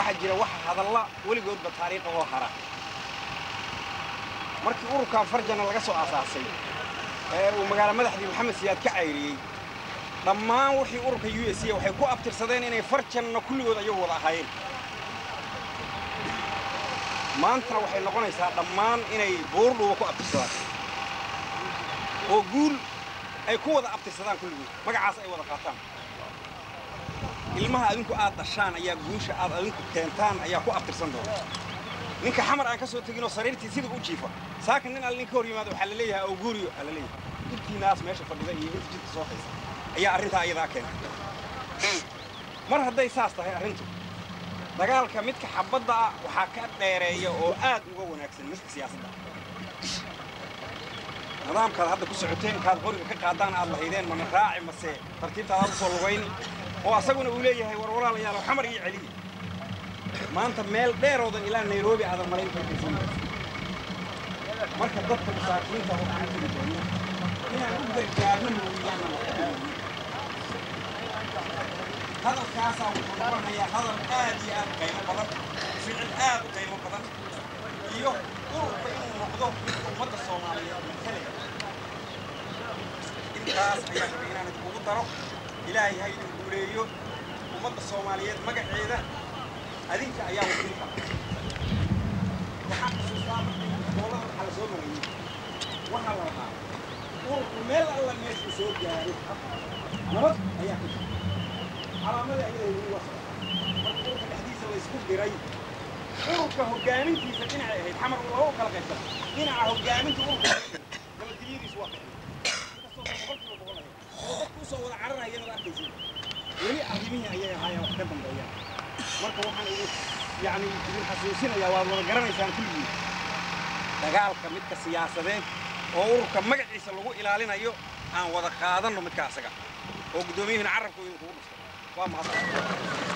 waxaa jira wax hadalla weligoodba taariikha oo hara. Markii ururkan farjana laga soo aasaasay ee uu magaalo madaxdii maxamed siyaad ka cayriyey dhammaan wixii ururka u s a waxay ku abtirsadeen inay farjanna kulligood ayagu wada ahaayeen. Maantana waxay noqonaysaa dhammaan inay buurdhuuba ku abtirsadaan. Oo guul ay ku wada abtirsadaan kulligood. Magacaas ay wada qaataan ilmaha adinku aad dhashaan ayaa guusha aad adinku keentaan ayaa ku abtirsan doona. Ninka xamar aan ka soo teginoo sariirtii sida u jiifa. Saaka nin alle ninka hor yimaado waxaa la leeyahay awguuriyo aa la leeyahay. Intiinaas meesha fadhida iyo inta jidka soo haysa. Ayaa arrintaa iyadaa keentay mar hadday saas tahay arrintu dagaalka midka xabadda ah waxaa ka dheereeya oo aad uga wanaagsan midka siyaasadda. Nidaamkaad hadda ku socoteen kaad qoriga ka qaadaan aad lahaydeen mana raaci mase tartiibtaad aad u lugayni وأسقون أولياء ورولا يا رحمر يا علي ما أنت مال دير وذا إلى نيروبي هذا مريض في الجنة مركب ضبط الساكنين فهو عن الجنة هنا نبدا كارن ويانا هذا الكاسة وقرنا يا هذا الآدي أبقي مقدم في الآب أبقي مقدم يوم قرب إنه مقدم في أمة الصومالية من خلال الكاس يا كبيرة نتبوغ الطرق إلهي هاي تقوليو ومد الصوماليات مقعيدة أذينك أيام وفيفة وحق سلسلام الله على صوماليين وحال الله ومال الله ميش يسود يا ريح نمط أيام على ماذا إلا يوصل مرحبا الحديثة ويسكوك دي أولك هجامين في فتنة. الحمر والله هو كالغيثة هنا هجامين تقولك هجامين ما تريد يسواك arrimihii ayay ahaayeen wax ka dambeeyaan marka waxaan idin yani idin xasuusinayaa waad wada garanaysaan kulligii dagaalka midka siyaasadeed oo ururka magaciisa lagu ilaalinayo aan wada qaadanno midka asaga oo guddoomiyuhuna carabkooda idinkugu dhuftay waa mahadsan